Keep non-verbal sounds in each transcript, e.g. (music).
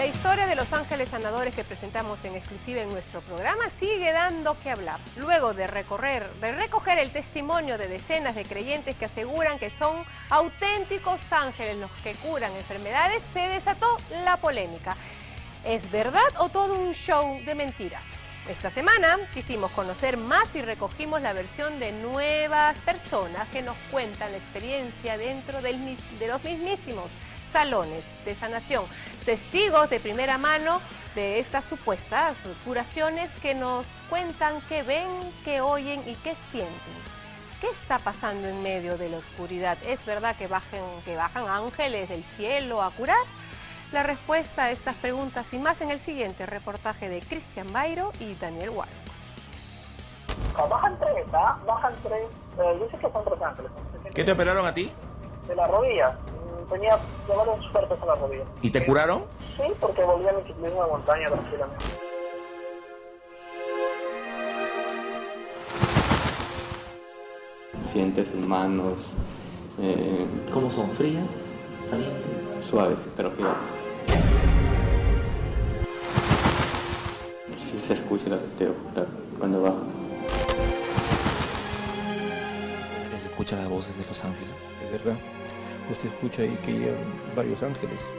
La historia de los ángeles sanadores que presentamos en exclusiva en nuestro programa sigue dando que hablar. Luego de recorrer, de recoger el testimonio de decenas de creyentes que aseguran que son auténticos ángeles los que curan enfermedades, se desató la polémica. ¿Es verdad o todo un show de mentiras? Esta semana quisimos conocer más y recogimos la versión de nuevas personas que nos cuentan la experiencia dentro de los mismísimos salones de sanación. Testigos de primera mano de estas supuestas curaciones que nos cuentan qué ven, qué oyen y qué sienten. ¿Qué está pasando en medio de la oscuridad? ¿Es verdad que, bajen, que bajan ángeles del cielo a curar? La respuesta a estas preguntas y más en el siguiente reportaje de Cristian Bairo y Daniel Ward. Bajan tres, ¿ah? Bajan tres. Eh, yo sé que son tres ángeles. ¿Qué te operaron a ti? De la rodilla tenía varios fuertes en la rodilla. ¿Y te curaron? Sí, porque volví a mi ciclismo de montaña tranquilamente. Sientes sus manos. Eh, ¿Cómo son? ¿Frías? ¿Calientes? Suaves, pero gigantes. Sí se escucha el aleteo, claro, cuando baja. ¿Se escuchan las voces de los ángeles? Es verdad usted escucha ahí que llegan varios ángeles.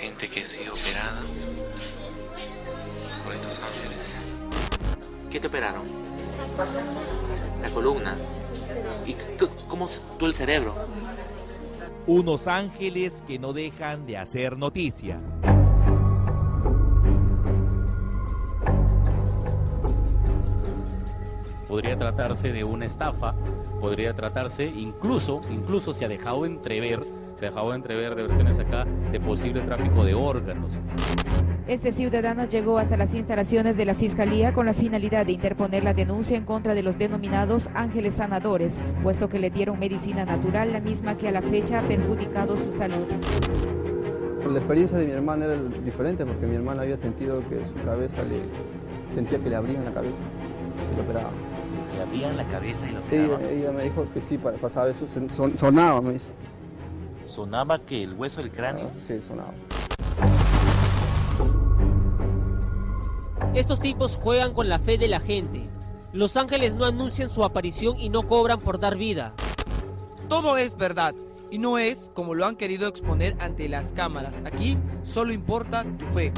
Gente que ha sido operada por estos ángeles. ¿Qué te operaron? La columna. ¿Y cómo tú el cerebro? Unos ángeles que no dejan de hacer noticia. Podría tratarse de una estafa, podría tratarse incluso, incluso se ha dejado entrever, se ha dejado entrever de versiones acá de posible tráfico de órganos. Este ciudadano llegó hasta las instalaciones de la Fiscalía con la finalidad de interponer la denuncia en contra de los denominados ángeles sanadores, puesto que le dieron medicina natural, la misma que a la fecha ha perjudicado su salud. La experiencia de mi hermana era diferente porque mi hermana había sentido que su cabeza le sentía que le abrían la cabeza y lo operaba le abrían la cabeza y lo operaban. Ella, me dijo que sí, pasaba eso, sonaba, me hizo. ¿Sonaba que el hueso del cráneo? Ah, sí, sonaba. Estos tipos juegan con la fe de la gente. Los ángeles no anuncian su aparición y no cobran por dar vida. Todo es verdad y no es como lo han querido exponer ante las cámaras. Aquí solo importa tu fe.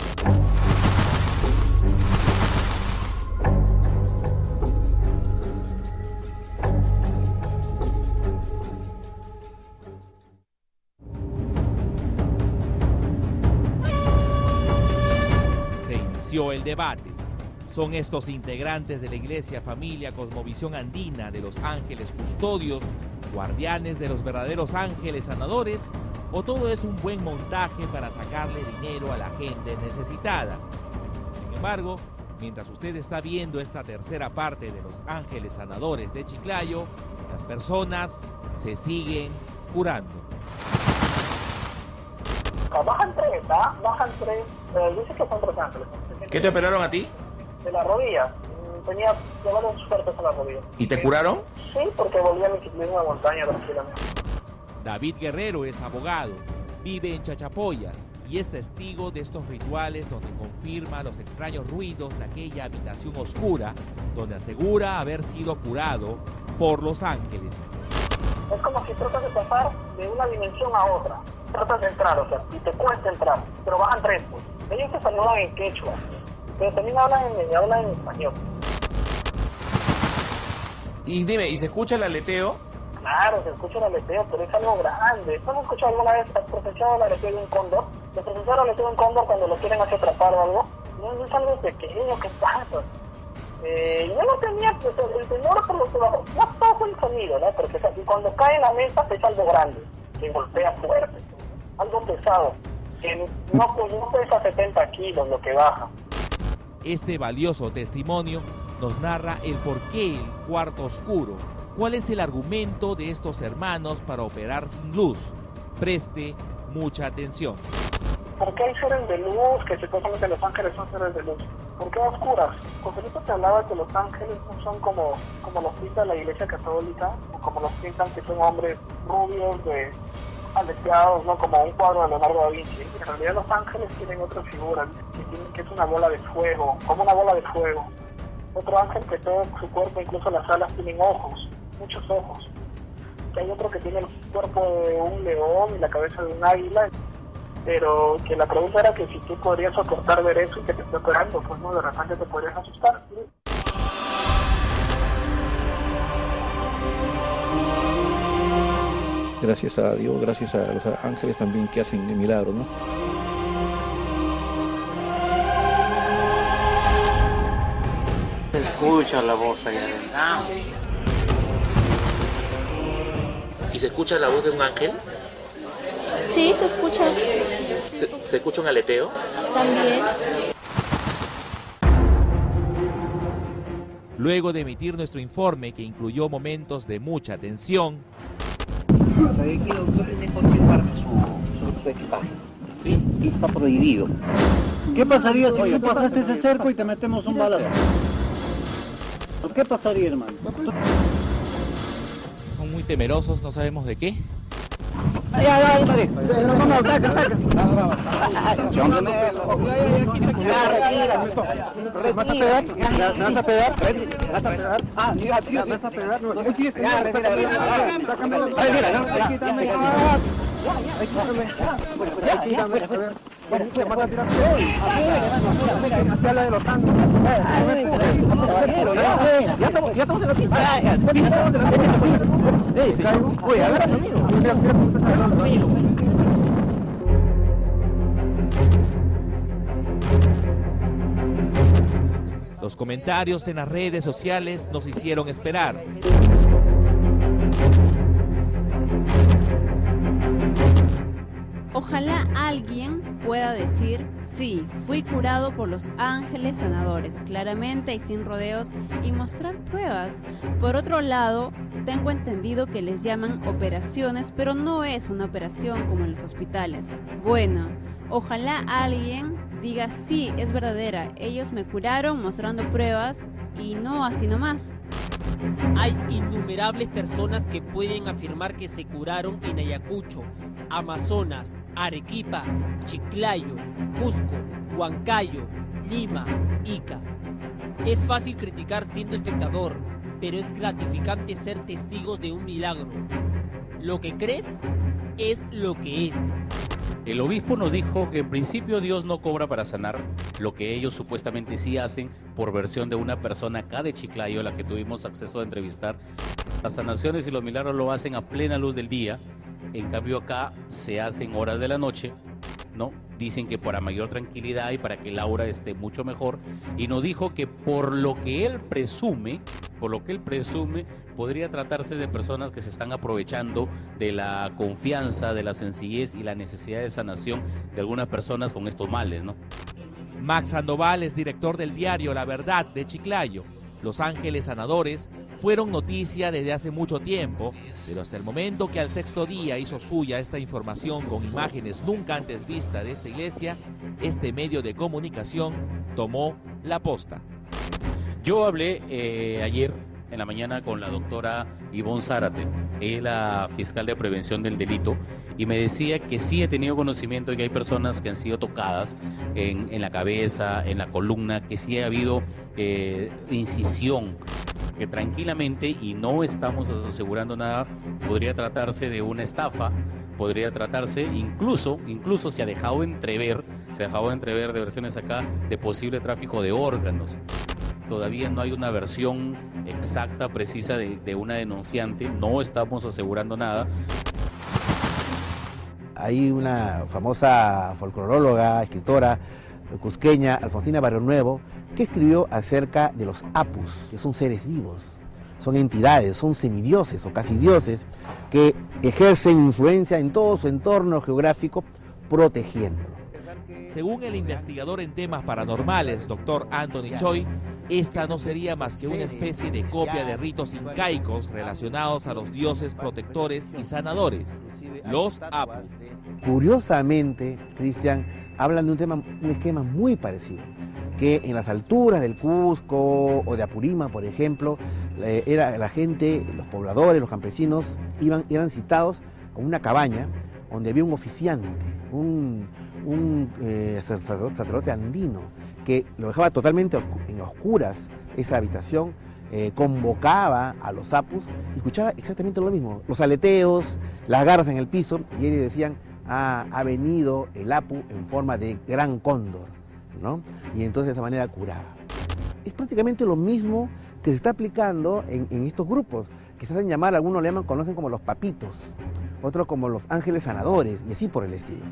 Debate. Son estos integrantes de la Iglesia Familia Cosmovisión Andina de los Ángeles Custodios, guardianes de los verdaderos ángeles sanadores, o todo es un buen montaje para sacarle dinero a la gente necesitada. Sin embargo, mientras usted está viendo esta tercera parte de los ángeles sanadores de Chiclayo, las personas se siguen curando. Bajan tres, ¿ah? Bajan tres. Eh, que son tres ángeles. ¿Qué te operaron a ti? De la rodilla. Mm, tenía varios fuertes en la rodilla. ¿Y te curaron? Sí, porque volví a mi ciclismo de montaña tranquilamente. David Guerrero es abogado, vive en Chachapoyas y es testigo de estos rituales donde confirma los extraños ruidos de aquella habitación oscura donde asegura haber sido curado por los ángeles. Es como si tratas de pasar de una dimensión a otra. Tratas de entrar, o sea, y te cuesta entrar, pero bajan tres. Pues. Ellos te saludan en quechua, pero también hablan en, hablan en español. Y dime, ¿y se escucha el aleteo? Claro, se escucha el aleteo, pero es algo grande. ¿No has escuchado alguna vez, has procesado el aleteo de un cóndor? ¿Le procesaron el aleteo de un cóndor cuando lo quieren hacer atrapar o algo? No, es algo pequeño, ¿qué pasa? Eh, yo no tenía, pues, el temor por los no todo el sonido, ¿no? Porque cuando cae en la mesa es algo grande, que golpea fuerte, algo pesado, que no, no pesa 70 kilos lo que baja. Este valioso testimonio nos narra el porqué el cuarto oscuro. ¿Cuál es el argumento de estos hermanos para operar sin luz? Preste mucha atención. ¿Por qué hay seres de luz que supuestamente los ángeles son seres de luz? ¿Por qué oscuras? Porque esto te hablaba que los ángeles no son como, como los pinta la iglesia católica, o como los pintan que son hombres rubios, de aleteados, ¿no? Como un cuadro de Leonardo da Vinci. En realidad los ángeles tienen otra figura, que, que es una bola de fuego, como una bola de fuego. Otro ángel que todo su cuerpo, incluso las alas, tienen ojos, muchos ojos. Que hay otro que tiene el cuerpo de un león y la cabeza de un águila pero que la pregunta era que si tú podrías soportar ver eso y que te esté operando, pues no, de repente te podrías asustar. Gracias a Dios, gracias a los ángeles también que hacen de milagros, ¿no? Se escucha la voz allá adentro. ¿Y se escucha la voz de un ángel? Sí, se escucha. ¿Se, se escucha un aleteo? También. Luego de emitir nuestro informe que incluyó momentos de mucha tensión, ¿Sabe qué, doctor? Es mejor que guarde su, su, su equipaje. Sí, está prohibido. ¿Qué pasaría si tú pasaste ese cerco y te metemos un balazo? ¿Qué pasaría, hermano? son muy temerosos, no sabemos de qué. Ya, ya, ya, madre. No, no, saca, saca. Yo me meto. ¿Me vas a pegar? ¿Me vas a pegar? ¿Me vas a pegar? Ah, mira, tío. ¿Me vas a pegar? No, aquí está. Sácame. Ay, mira, no, ya. Quítame. Los comentarios en las redes sociales nos hicieron esperar. Ojalá alguien pueda decir, sí, fui curado por los ángeles sanadores, claramente y sin rodeos, y mostrar pruebas. Por otro lado, tengo entendido que les llaman operaciones, pero no es una operación como en los hospitales. Bueno, ojalá alguien diga, sí, es verdadera, ellos me curaron mostrando pruebas y no así nomás. Hay innumerables personas que pueden afirmar que se curaron en Ayacucho, Amazonas, Arequipa, Chiclayo, Cusco, Huancayo, Lima, Ica. Es fácil criticar siendo espectador, pero es gratificante ser testigos de un milagro. Lo que crees es lo que es. El obispo nos dijo que en principio Dios no cobra para sanar, lo que ellos supuestamente sí hacen por versión de una persona acá de Chiclayo, la que tuvimos acceso a entrevistar. Las sanaciones y los milagros lo hacen a plena luz del día, en cambio acá se hacen horas de la noche, ¿no? Dicen que para mayor tranquilidad y para que Laura esté mucho mejor. Y nos dijo que por lo que él presume, por lo que él presume, podría tratarse de personas que se están aprovechando de la confianza, de la sencillez y la necesidad de sanación de algunas personas con estos males, ¿no? Max Sandoval es director del diario La Verdad de Chiclayo. Los Ángeles Sanadores fueron noticia desde hace mucho tiempo, pero hasta el momento que al sexto día hizo suya esta información con imágenes nunca antes vistas de esta iglesia, este medio de comunicación tomó la posta. Yo hablé eh, ayer en la mañana con la doctora Ivonne Zárate, es la fiscal de prevención del delito, y me decía que sí he tenido conocimiento de que hay personas que han sido tocadas en, en la cabeza, en la columna, que sí ha habido eh, incisión, que tranquilamente, y no estamos asegurando nada, podría tratarse de una estafa, podría tratarse incluso, incluso se ha dejado entrever, se ha dejado entrever de versiones acá de posible tráfico de órganos. Todavía no hay una versión exacta, precisa de, de una denunciante, no estamos asegurando nada. Hay una famosa folcloróloga, escritora cusqueña, Alfonsina Barrio Nuevo, que escribió acerca de los apus, que son seres vivos, son entidades, son semidioses o casi dioses, que ejercen influencia en todo su entorno geográfico, protegiéndolo. Según el investigador en temas paranormales, doctor Anthony Choi, esta no sería más que una especie de copia de ritos incaicos relacionados a los dioses protectores y sanadores, los apus. Curiosamente, Cristian, hablan de un tema, un esquema muy parecido, que en las alturas del Cusco o de Apurima, por ejemplo, eh, era la gente, los pobladores, los campesinos, iban, eran citados a una cabaña donde había un oficiante, un, eh, sacerdote andino, que lo dejaba totalmente en oscuras esa habitación, eh, convocaba a los apus y escuchaba exactamente lo mismo, los aleteos, las garras en el piso, y ellos decían, "Ah, ha venido el apu en forma de gran cóndor, ¿no? Y entonces de esa manera curaba. Es prácticamente lo mismo que se está aplicando en, en estos grupos, que se hacen llamar, algunos le llaman, conocen como los papitos, otros como los ángeles sanadores, y así por el estilo.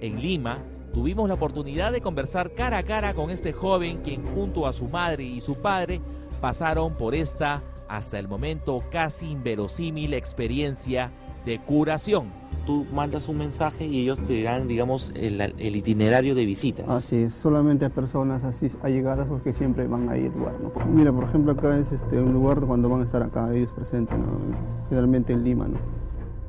En Lima, tuvimos la oportunidad de conversar cara a cara con este joven quien junto a su madre y su padre pasaron por esta, hasta el momento, casi inverosímil experiencia de curación. Tú mandas un mensaje y ellos te dan, digamos, el, el itinerario de visitas. Así es, solamente a personas así allegadas porque siempre van a ir al lugar. ¿no? Mira, por ejemplo, acá es este, un lugar cuando van a estar acá ellos presentes, ¿no? generalmente en Lima. ¿no?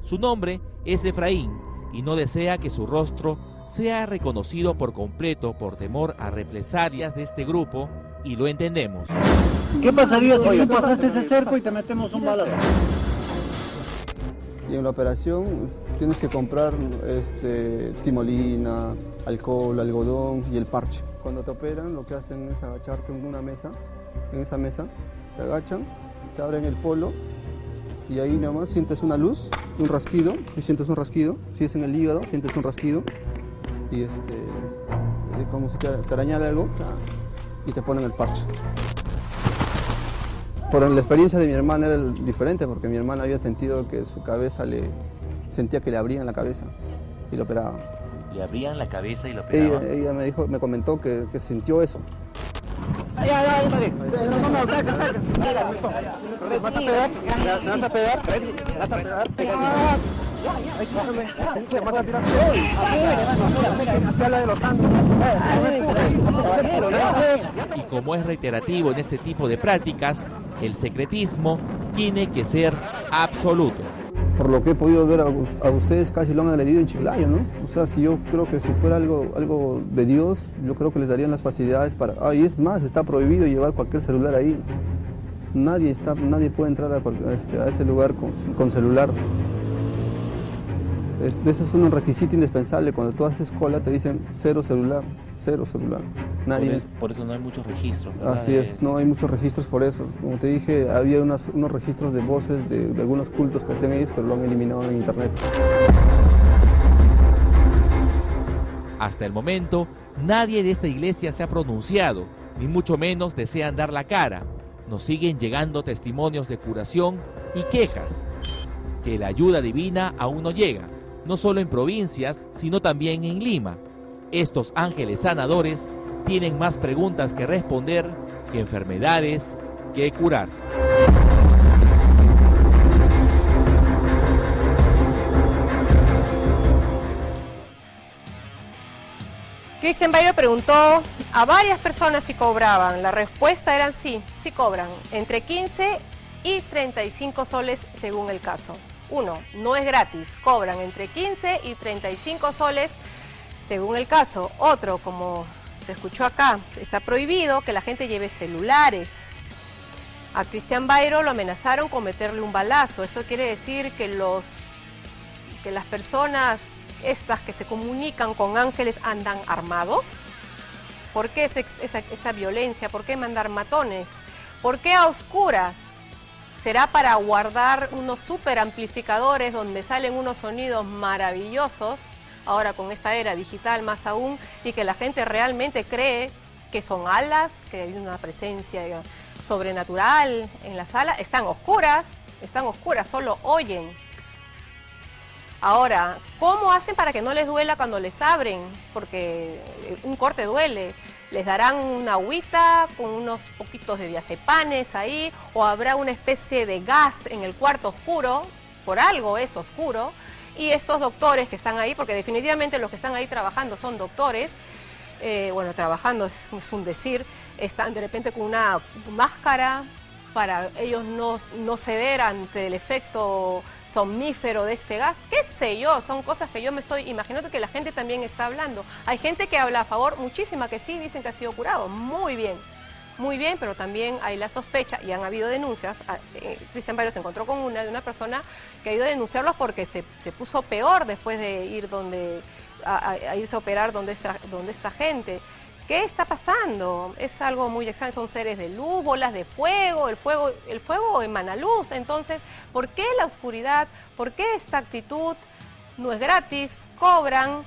Su nombre es Efraín y no desea que su rostro sea reconocido por completo por temor a represalias de este grupo y lo entendemos. ¿Qué pasaría si tú pasaste ese cerco y te metemos un balazo? Y en la operación tienes que comprar este, timolina, alcohol, algodón y el parche. Cuando te operan lo que hacen es agacharte en una mesa, en esa mesa, te agachan, te abren el polo y ahí nada más sientes una luz, un rasquido, y sientes un rasquido, si es en el hígado, sientes un rasquido y este, es como si te, te arañara algo y te ponen el parche. Por la experiencia de mi hermana era diferente porque mi hermana había sentido que su cabeza le sentía que le abrían la cabeza y lo operaban. Le abrían la cabeza y lo operaban. Ella, ella me dijo, me comentó que, que sintió eso. Ya, ya, está bien. No, no, no, saca, saca. ¿Me vas a pegar? ¿Me vas a pegar? ¿Me vas a pegar? Y como es reiterativo en este tipo de prácticas, el secretismo tiene que ser absoluto. Por lo que he podido ver a, ustedes casi lo han agredido en Chiclayo, ¿no? O sea, si yo creo que si fuera algo, algo de Dios, yo creo que les darían las facilidades para... Ah, es más, está prohibido llevar cualquier celular ahí. Nadie, está, nadie puede entrar a, este- ese lugar con celular. Es- eso es un requisito indispensable. Cuando tú haces cola te dicen cero celular, cero celular. Nadie, Por, eso, por eso no hay muchos registros. ¿verdad? Así es, no hay muchos registros por eso. Como te dije, había unas- unos registros de voces de, de algunos cultos que hacían ellos, pero lo han eliminado en internet. Hasta el momento, nadie de esta iglesia se ha pronunciado, ni mucho menos desean dar la cara. Nos siguen llegando testimonios de curación y quejas. Que la ayuda divina aún no llega, no solo en provincias, sino también en Lima. Estos ángeles sanadores tienen más preguntas que responder que enfermedades que curar. Cristian Bayo preguntó a varias personas si cobraban. La respuesta eran sí, sí cobran, entre 15 y 35 soles según el caso. Uno, no es gratis, cobran entre 15 y 35 soles según el caso. Otro, como se escuchó acá, está prohibido que la gente lleve celulares. A Cristian Bairo lo amenazaron con meterle un balazo. Esto quiere decir que los que las personas estas que se comunican con ángeles andan armados. ¿Por qué esa, esa violencia? ¿Por qué mandar matones? ¿Por qué a oscuras? ¿Será para guardar unos super amplificadores donde salen unos sonidos maravillosos? Ahora con esta era digital más aún y que la gente realmente cree que son alas, que hay una presencia sobrenatural en la sala. Están oscuras, están oscuras, solo oyen. Ahora, ¿cómo hacen para que no les duela cuando les abren? Porque eh, un corte duele. ¿Les darán una agüita con unos poquitos de diazepanes ahí? ¿O habrá una especie de gas en el cuarto oscuro? Por algo es oscuro. Y estos doctores que están ahí, porque definitivamente los que están ahí trabajando son doctores, eh, bueno, trabajando es, un decir, están de repente con una máscara para ellos no, no ceder ante el efecto somnífero de este gas, qué sé yo, son cosas que yo me estoy imaginando que la gente también está hablando. Hay gente que habla a favor, muchísima que sí, dicen que ha sido curado, muy bien. Muy bien, pero también hay la sospecha y han habido denuncias. ah, eh, Cristian Barrio se encontró con una de una persona que ha ido a denunciarlos porque se, se puso peor después de ir donde a, irse a operar donde esta, donde esta gente. ¿Qué está pasando? Es algo muy extraño, son seres de luz, bolas de fuego, el fuego, el fuego emana luz. Entonces, ¿por qué la oscuridad? ¿Por qué esta actitud? No es gratis, cobran.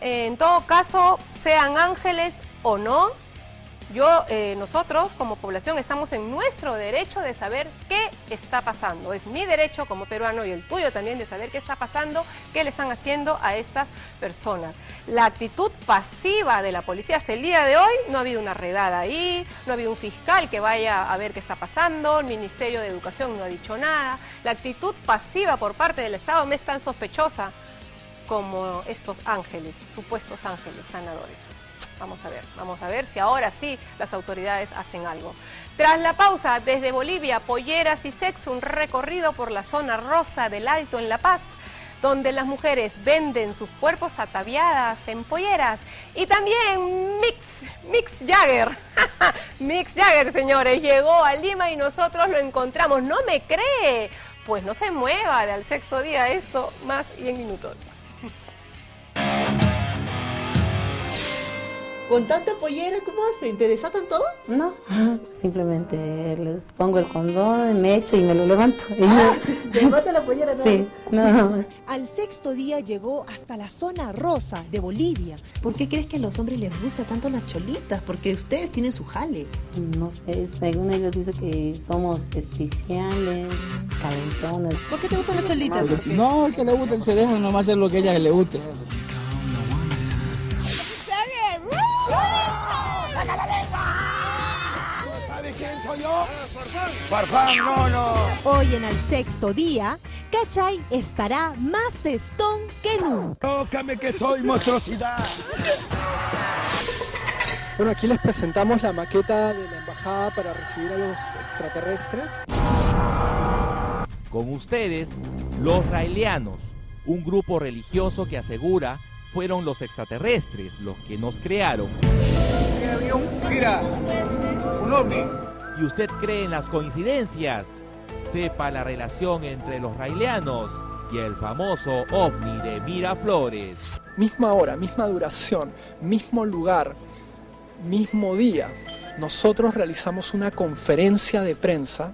En todo caso, sean ángeles o no, yo, eh, nosotros como población estamos en nuestro derecho de saber qué está pasando. Es mi derecho como peruano y el tuyo también de saber qué está pasando, qué le están haciendo a estas personas. La actitud pasiva de la policía hasta el día de hoy, no ha habido una redada ahí, no ha habido un fiscal que vaya a ver qué está pasando, el Ministerio de Educación no ha dicho nada. La actitud pasiva por parte del Estado no es tan sospechosa como estos ángeles, supuestos ángeles sanadores. Vamos a ver, vamos a ver si ahora sí las autoridades hacen algo. Tras la pausa, desde Bolivia, Polleras y Sexo, un recorrido por la zona rosa del Alto en La Paz, donde las mujeres venden sus cuerpos ataviadas en polleras. Y también Mix, Mix Jagger, (laughs) Mix Jagger, señores, llegó a Lima y nosotros lo encontramos. ¿No me cree? Pues no se mueva de al sexto día esto, más y en minutos. Con tanta pollera, ¿cómo hacen? ¿Te desatan todo? No, (laughs) simplemente les pongo el condón, me echo y me lo levanto. (laughs) Ah, no- ¿Te mata la pollera? no? Sí, no. Al sexto día llegó hasta la zona rosa de Bolivia. ¿Por qué crees que a los hombres les gusta tanto las cholitas? Porque ustedes tienen su jale. No sé, según ellos dicen que somos especiales, calentonas. ¿Por qué te gustan las cholitas? No, es que le gusten, se dejan nomás hacer lo que a ella le guste. Farfán, no, no. Hoy en el sexto día, Cachay estará más testón que nunca. Tócame que soy monstruosidad. Bueno, aquí les presentamos la maqueta de la embajada para recibir a los extraterrestres. Con ustedes, los raelianos, un grupo religioso que asegura fueron los extraterrestres los que nos crearon. Mira, un ovni. ¿Y usted cree en las coincidencias? Sepa la relación entre los raelianos y el famoso ovni de Miraflores. Misma hora, misma duración, mismo lugar, mismo día. Nosotros realizamos una conferencia de prensa